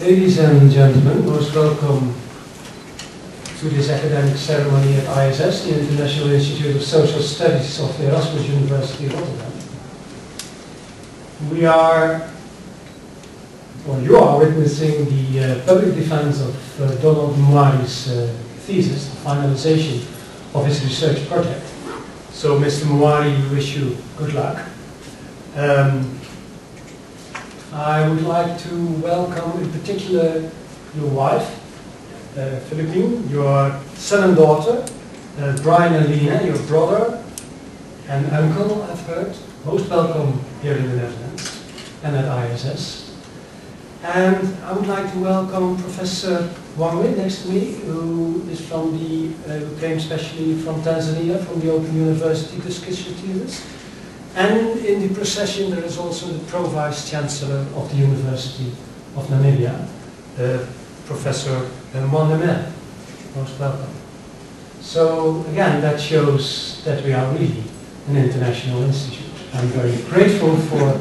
Ladies and gentlemen, most welcome to this academic ceremony at ISS, the International Institute of Social Studies of the Erasmus University of Rotterdam. We are, or you are witnessing the uh, public defense of uh, Donald Mmari's uh, thesis, the finalization of his research project. So, Mr. Mmari, we wish you good luck. Um, I would like to welcome in particular your wife, uh, Philippine, your son and daughter, uh, Brian and Lena, your brother and uncle, I've heard. Most welcome here in the Netherlands and at ISS. And I would like to welcome Professor Wang Wei next to me, who is from the, uh, who came specially from Tanzania, from the Open University with And in the procession there is also the Pro-Vice Chancellor of the University of Namibia, uh, Professor Mwandeme. Most welcome. So again, that shows that we are really an international institute. I'm very grateful for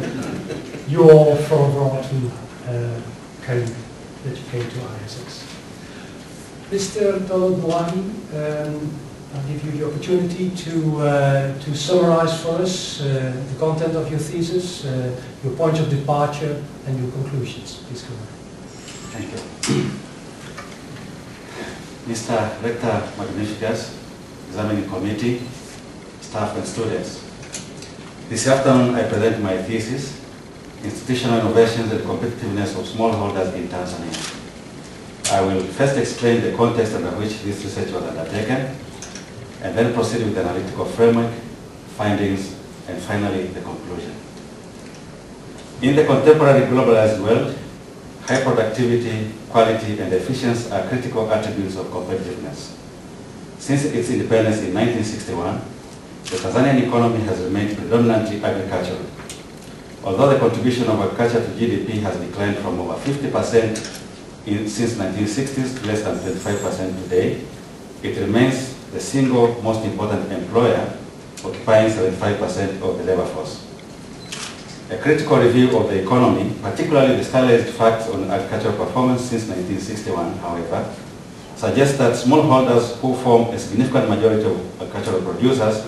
you all abroad who uh, came, that you came to ISS. Mr. Donald Mmari, um, I'll give you the opportunity to, uh, to summarize for us uh, the content of your thesis, uh, your points of departure, and your conclusions. Please go ahead. Thank you. Mr. Rector Magnificus, examining committee, staff and students. This afternoon I present my thesis, Institutional Innovations and Competitiveness of Smallholders in Tanzania. I will first explain the context under which this research was undertaken, and then proceed with the analytical framework, findings, and finally the conclusion. In the contemporary globalized world, high productivity, quality, and efficiency are critical attributes of competitiveness. Since its independence in 1961, the Tanzanian economy has remained predominantly agricultural. Although the contribution of agriculture to GDP has declined from over 50% in, since 1960s to less than 25% today, it remains the single most important employer, occupying 75% of the labor force. A critical review of the economy, particularly the stylized facts on agricultural performance since 1961, however, suggests that smallholders who form a significant majority of agricultural producers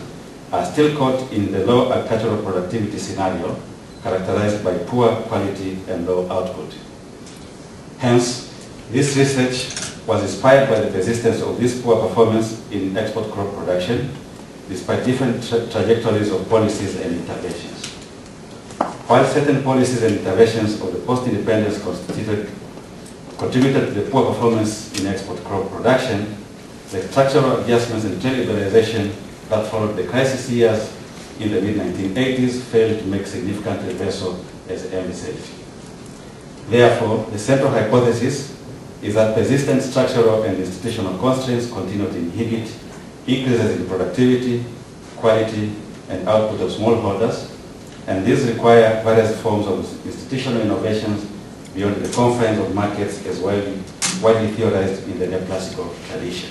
are still caught in the low agricultural productivity scenario characterized by poor quality and low output. Hence, this research was inspired by the persistence of this poor performance in export crop production, despite different tra trajectories of policies and interventions. While certain policies and interventions of the post-independence constituted contributed to the poor performance in export crop production, the structural adjustments and trade liberalization that followed the crisis years in the mid-1980s failed to make significant reversal as envisaged. Therefore, the central hypothesis is that persistent structural and institutional constraints continue to inhibit increases in productivity, quality, and output of smallholders, and these require various forms of institutional innovations beyond the confines of markets as widely, widely theorized in the neoclassical tradition.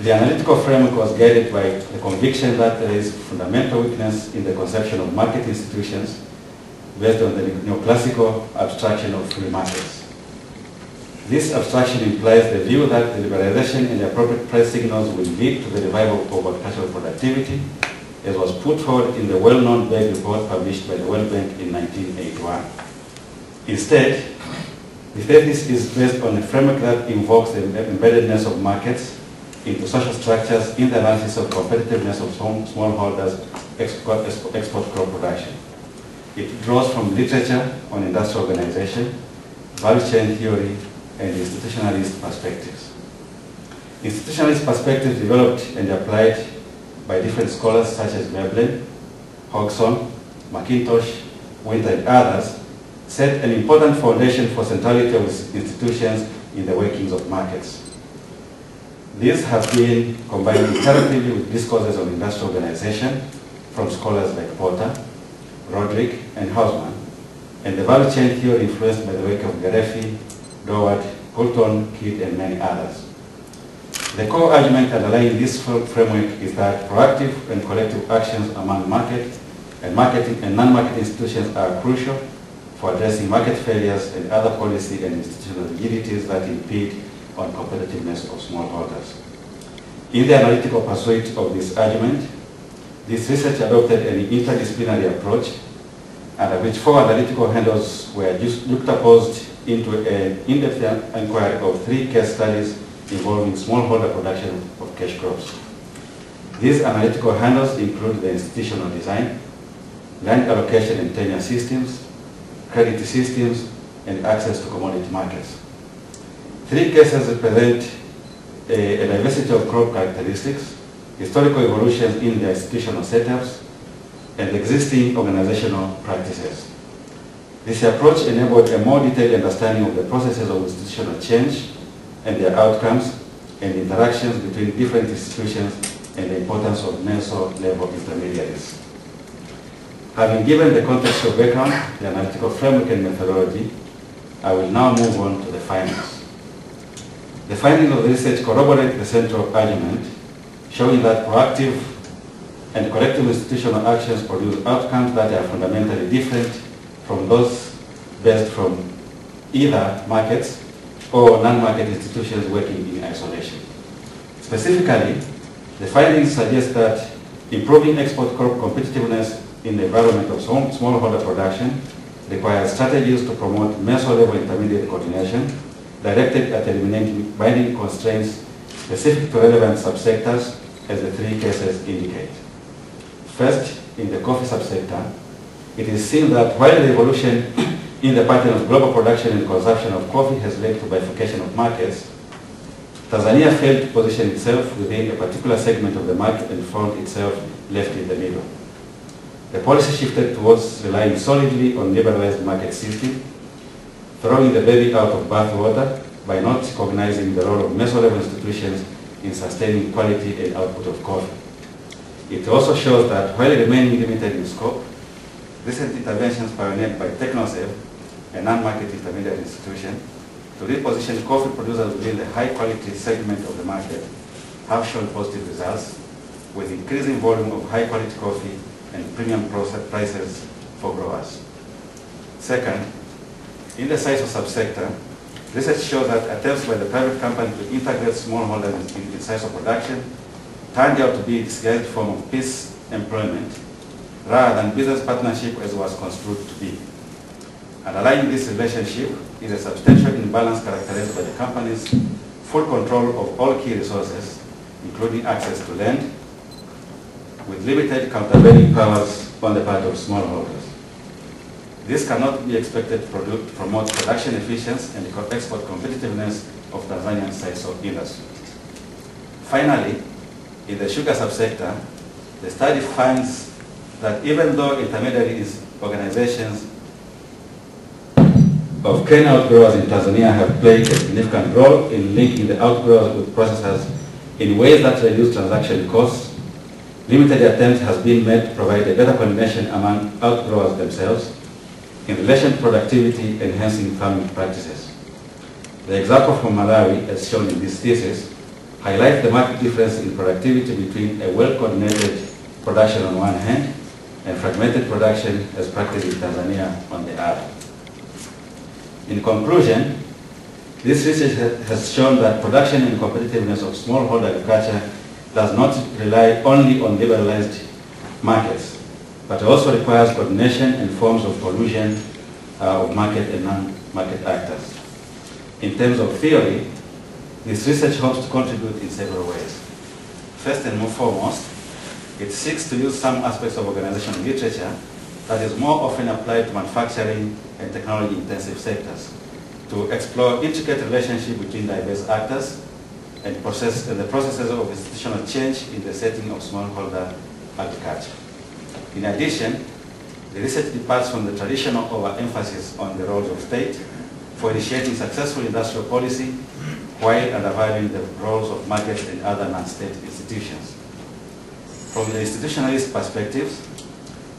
The analytical framework was guided by the conviction that there is fundamental weakness in the conception of market institutions based on the neoclassical abstraction of free markets. This abstraction implies the view that the liberalization and the appropriate price signals will lead to the revival of agricultural productivity, as was put forward in the well-known Berg report published by the World Bank in 1981. Instead, the thesis is based on a framework that invokes the embeddedness of markets into social structures in the analysis of competitiveness of smallholders export, export crop production. It draws from literature on industrial organization, value chain theory, and institutionalist perspectives. Institutionalist perspectives developed and applied by different scholars such as Veblen, Hodgson, McIntosh, Winter, and others set an important foundation for centrality of institutions in the workings of markets. These have been combined interactively with discourses on industrial organization from scholars like Porter, Rodrik, and Hausmann, and the value chain theory influenced by the work of Gereffi, Dorward, Poulton, Kydd, and many others. The core argument underlying this framework is that proactive and collective actions among market and marketing and non-market institutions are crucial for addressing market failures and other policy and institutional rigidities that impede on competitiveness of smallholders. In the analytical pursuit of this argument, this research adopted an interdisciplinary approach under which four analytical handles were juxtaposed into an in-depth inquiry of three case studies involving smallholder production of cash crops. These analytical handles include the institutional design, land allocation and tenure systems, credit systems, and access to commodity markets. Three cases represent a, a diversity of crop characteristics, historical evolutions in their institutional setups, and existing organizational practices. This approach enabled a more detailed understanding of the processes of institutional change and their outcomes and interactions between different institutions and the importance of meso-level intermediaries. Having given the contextual background, the analytical framework and methodology, I will now move on to the findings. The findings of the research corroborate the central argument, showing that proactive and corrective institutional actions produce outcomes that are fundamentally different from those based from either markets or non-market institutions working in isolation. Specifically, the findings suggest that improving export crop competitiveness in the environment of smallholder production requires strategies to promote meso-level intermediate coordination directed at eliminating binding constraints specific to relevant subsectors as the three cases indicate. First, in the coffee subsector, it is seen that while the evolution in the pattern of global production and consumption of coffee has led to bifurcation of markets, Tanzania failed to position itself within a particular segment of the market and found itself left in the middle. The policy shifted towards relying solidly on liberalized market system, throwing the baby out of bathwater by not recognizing the role of meso-level institutions in sustaining quality and output of coffee. It also shows that while remaining limited in scope, recent interventions pioneered by TechnoServe, a non-market intermediary institution, to reposition coffee producers within the high-quality segment of the market have shown positive results with increasing volume of high-quality coffee and premium prices for growers. Second, in the sisal subsector, research shows that attempts by the private company to integrate smallholders in the sisal production turned out to be a disguised form of peace employment rather than business partnership as was construed to be. Underlying this relationship is a substantial imbalance characterized by the company's full control of all key resources, including access to land, with limited countervailing powers on the part of smallholders. This cannot be expected to promote production efficiency and export competitiveness of Tanzanian sisal industry. Finally, in the sugar subsector, the study finds that even though intermediary organizations of cane outgrowers in Tanzania have played a significant role in linking the outgrowers with processors in ways that reduce transaction costs, limited attempts has been made to provide a better coordination among outgrowers themselves in relation to productivity enhancing farming practices. The example from Malawi, as shown in this thesis, highlights the marked difference in productivity between a well-coordinated production on one hand and fragmented production as practiced in Tanzania on the other. In conclusion, this research has shown that production and competitiveness of smallholder agriculture does not rely only on liberalized markets, but also requires coordination and forms of collusion uh, of market and non-market actors. In terms of theory, this research hopes to contribute in several ways. First and foremost, it seeks to use some aspects of organizational literature that is more often applied to manufacturing and technology-intensive sectors to explore intricate relationship between diverse actors and, process, and the processes of institutional change in the setting of smallholder agriculture. In addition, the research departs from the traditional overemphasis on the roles of state for initiating successful industrial policy while undervaluing the roles of markets and other non-state institutions. From the institutionalist perspectives,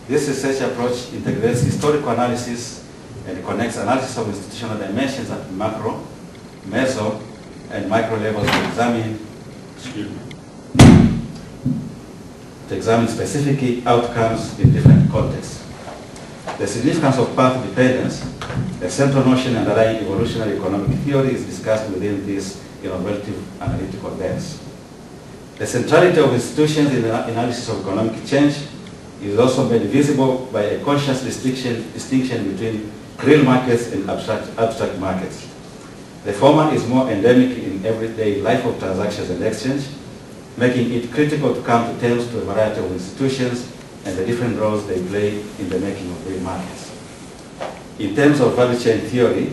this research approach integrates historical analysis and connects analysis of institutional dimensions at macro, meso, and micro levels to examine, to examine specific outcomes in different contexts. The significance of path dependence, a central notion underlying evolutionary economic theory, is discussed within this innovative analytical lens. The centrality of institutions in the analysis of economic change is also made visible by a conscious distinction, distinction between real markets and abstract, abstract markets. The former is more endemic in everyday life of transactions and exchange, making it critical to come to terms to a variety of institutions and the different roles they play in the making of real markets. In terms of value chain theory,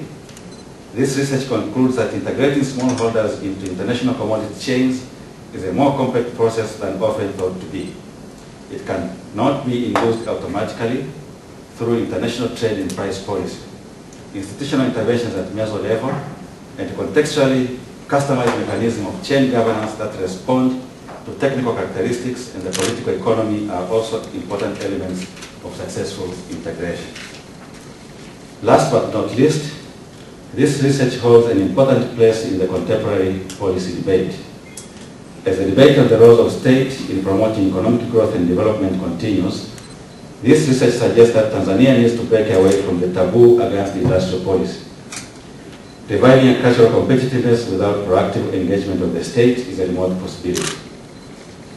this research concludes that integrating smallholders into international commodity chains is a more complex process than often thought to be. It cannot be induced automatically through international trade and price policy. Institutional interventions at meso level and contextually customized mechanisms of chain governance that respond to technical characteristics and the political economy are also important elements of successful integration. Last but not least, this research holds an important place in the contemporary policy debate. As the debate on the role of state in promoting economic growth and development continues, this research suggests that Tanzania needs to break away from the taboo against industrial policy. Reviving a cultural competitiveness without proactive engagement of the state is a remote possibility.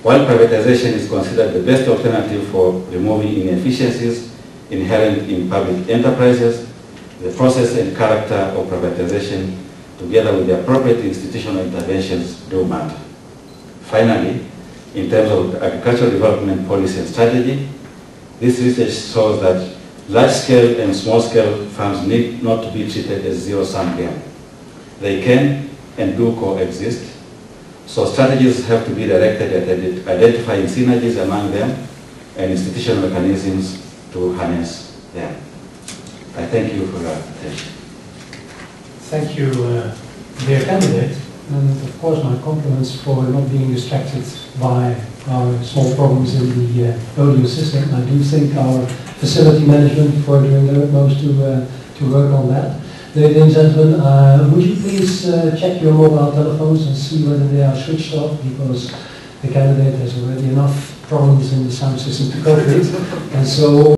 While privatization is considered the best alternative for removing inefficiencies inherent in public enterprises, the process and character of privatization, together with the appropriate institutional interventions, do matter. Finally, in terms of agricultural development policy and strategy, this research shows that large-scale and small-scale farms need not to be treated as zero-sum game. They can and do coexist. So strategies have to be directed at identifying synergies among them and institutional mechanisms to harness them. I thank you for your attention. Thank you, uh, dear candidate, and of course my compliments for not being distracted by our small problems in the uh, audio system. I do think our facility management for doing their utmost to, uh, to work on that. Ladies and gentlemen, uh, would you please uh, check your mobile telephones and see whether they are switched off because the candidate has already enough problems in the sound system to cope with. And so